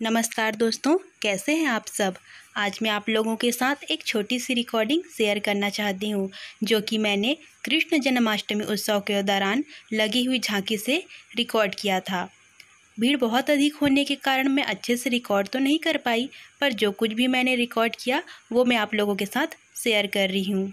नमस्कार दोस्तों, कैसे हैं आप सब? आज मैं आप लोगों के साथ एक छोटी सी रिकॉर्डिंग शेयर करना चाहती हूँ, जो कि मैंने कृष्ण जन्माष्टमी उत्सव के दौरान लगी हुई झांकी से रिकॉर्ड किया था। भीड़ बहुत अधिक होने के कारण मैं अच्छे से रिकॉर्ड तो नहीं कर पाई, पर जो कुछ भी मैंने रिकॉर्ड किया, वो मैं आप लोगों के साथ शेयर कर रही हूँ।